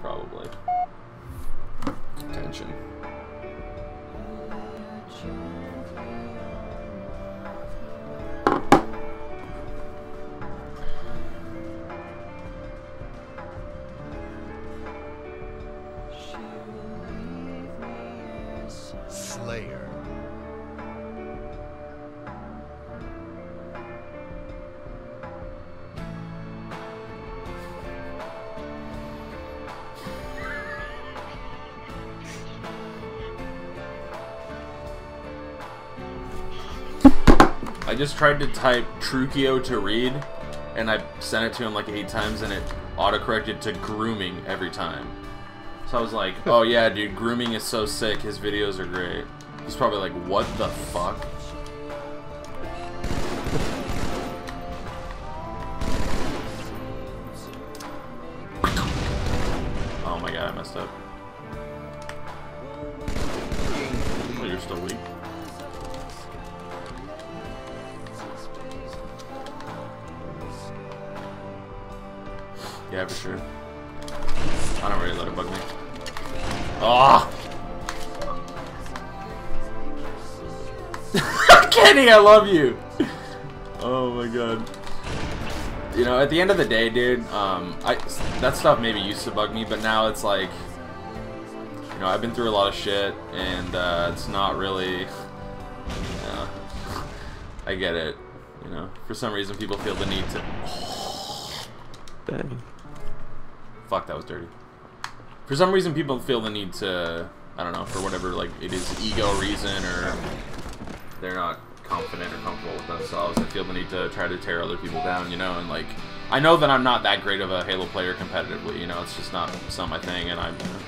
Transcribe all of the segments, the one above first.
Probably. Attention. I just tried to type Trukio to read, and I sent it to him like eight times, and it autocorrected to grooming every time. So I was like, oh yeah, dude, grooming is so sick. His videos are great. He's probably like, what the fuck? Yeah, for sure. I don't really let it bug me. Ah! Kenny, I love you! Oh my god. You know, at the end of the day, dude, um, I that stuff maybe used to bug me, but now it's like, you know, I've been through a lot of shit, and uh, it's not really. Yeah, I get it. You know, for some reason, people feel the need to. Dang. Fuck, that was dirty. For some reason, people feel the need to, I don't know, for whatever, like, it is ego reason or they're not confident or comfortable with themselves. They feel the need to try to tear other people down, you know, and, like, I know that I'm not that great of a Halo player competitively, you know, it's just not, not my thing, and I'm, you know,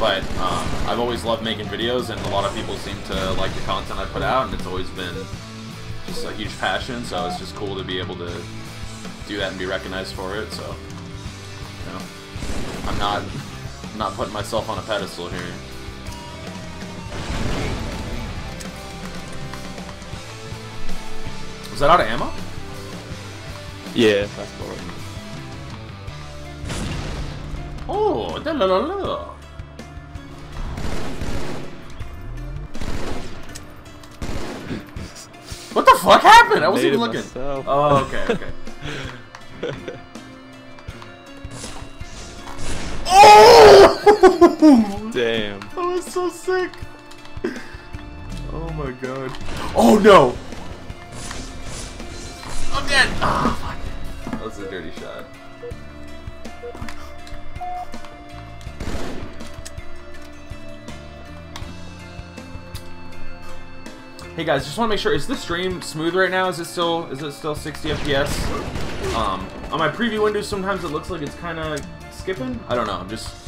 but um, I've always loved making videos, and a lot of people seem to like the content I put out, and it's always been just a huge passion, so it's just cool to be able to do that and be recognized for it, so, you know. I'm not I'm not putting myself on a pedestal here. Was that out of ammo? Yeah, that's boring. Oh, da la la la. What the fuck happened? I wasn't even looking. myself. Oh, okay, okay. Damn. That was so sick. Oh my god. Oh no! I'm dead! Ah. That was a dirty shot. Hey guys, just want to make sure is the stream smooth right now? Is it still is it still 60 FPS? Um, on my preview window, sometimes it looks like it's kind of skipping. I don't know. I'm just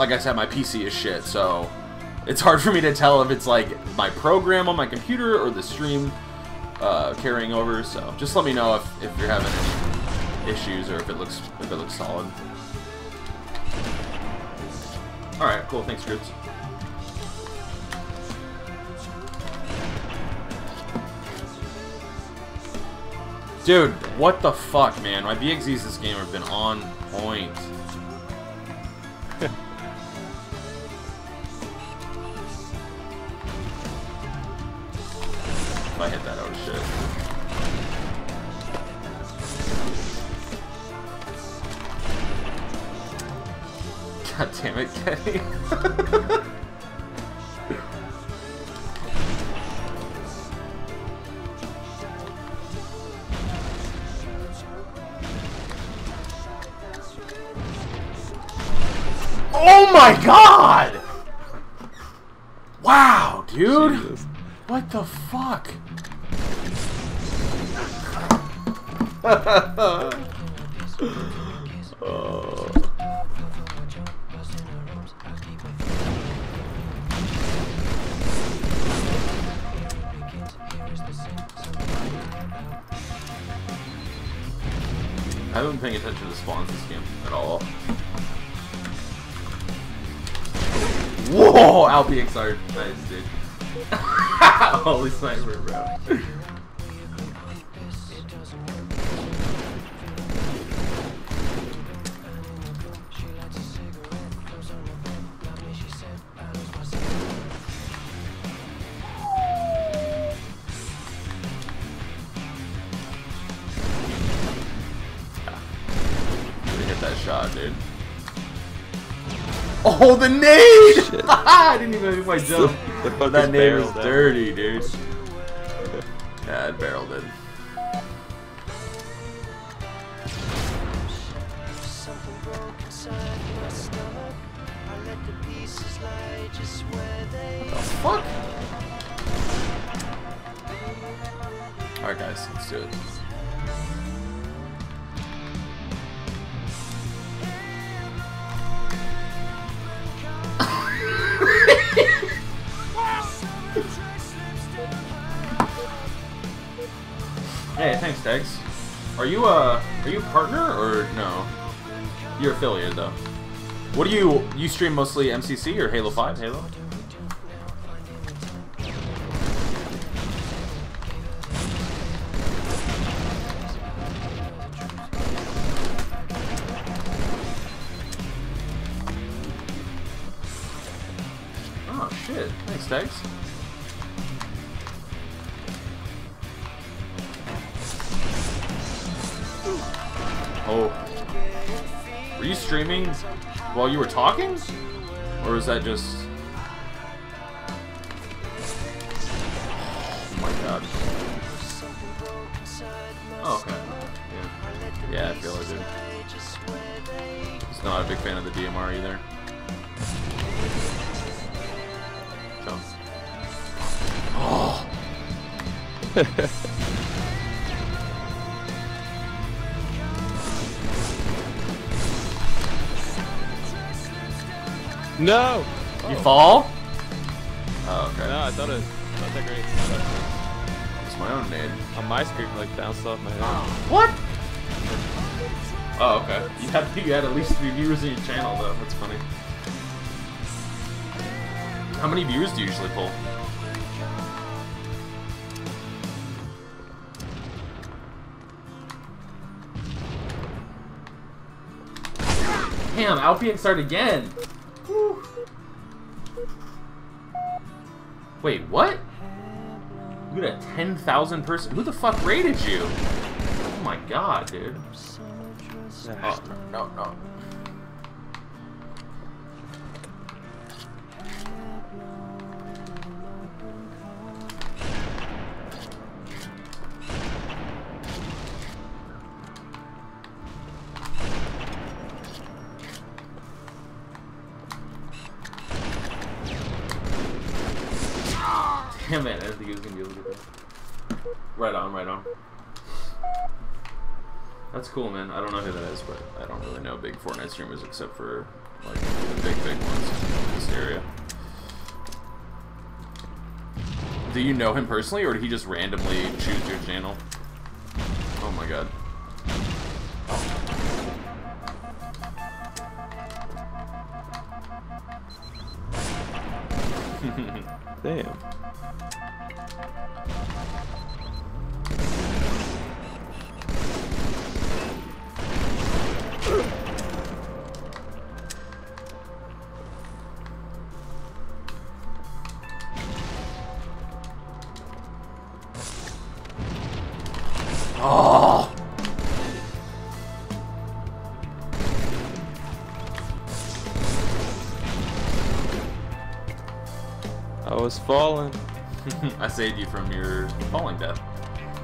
like I said, my PC is shit, so it's hard for me to tell if it's like my program on my computer or the stream uh, carrying over. So just let me know if, if you're having any issues or if it looks if it looks solid. All right, cool. Thanks, Groots. Dude, what the fuck, man? My BXZs this game have been on point. God damn it, Kenny. oh my god! Wow, dude! Jesus. What the fuck? oh. I haven't been paying attention to the spawns this game at all. Whoa! LPXR. Nice, dude. Holy sniper, bro. Oh, the nade! I didn't even make my jump. The fuck that is nade was dirty, dude. Yeah, it barreled it. Something broke inside my stomach. I let the pieces lie just where they The fuck? Alright, guys, let's do it. Are you a are you a partner or no? You're affiliated though. What do you you stream mostly MCC or Halo 5? Halo? Oh shit. Thanks, Tex. Oh. Were you streaming while you were talking? Or was that just... Oh my god. something broke inside my Oh, okay. Yeah. Yeah, I feel it, dude. lie just where they He's not a big fan of the DMR either. So. Oh! No! You fall? Oh, okay. No, I thought it. Not that great. It's my own name. On my screen, like bounced off my head. What? Oh, okay. You had you had at least three viewers in your channel, though. That's funny. How many viewers do you usually pull? Damn, Alpian start again. Whew. Wait, what? You got a 10,000 person. Who the fuck rated you? Oh my god, dude. Oh, no, no, Damn it, I didn't think he was gonna be able to get that. Right on, right on. That's cool, man. I don't know who that is, but I don't really know big Fortnite streamers except for like the big, big ones in this area. Do you know him personally, or did he just randomly choose your channel? Oh my god. Damn. Oh! Was falling. I saved you from your falling death,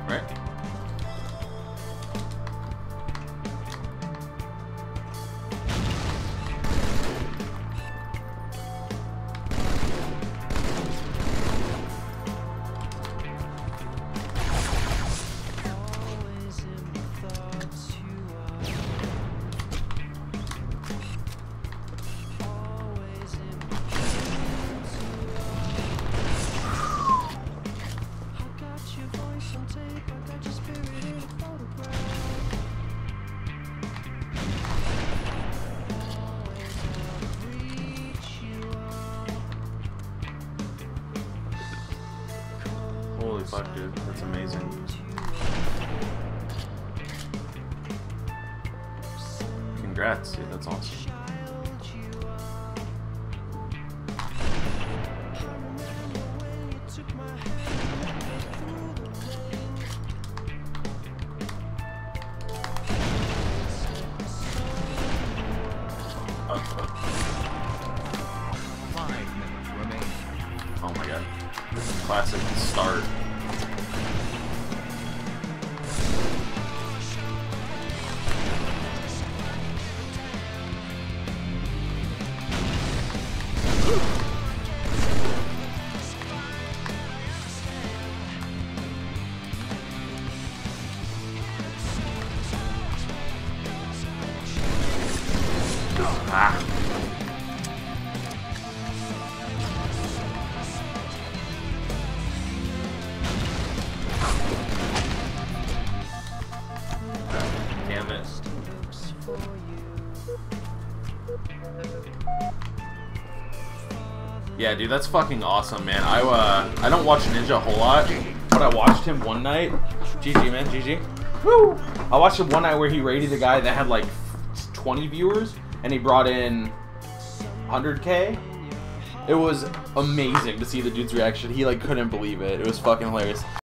right? Fuck, dude. That's amazing. Congrats, dude. That's awesome. Oh my god. This is classic start. Ah. Damn it. Yeah, dude, that's fucking awesome, man. I uh, I don't watch Ninja a whole lot, but I watched him one night. GG, man, GG. Woo! I watched him one night where he rated a guy that had like 20 viewers, and he brought in 100k. It was amazing to see the dude's reaction. He like couldn't believe it. It was fucking hilarious.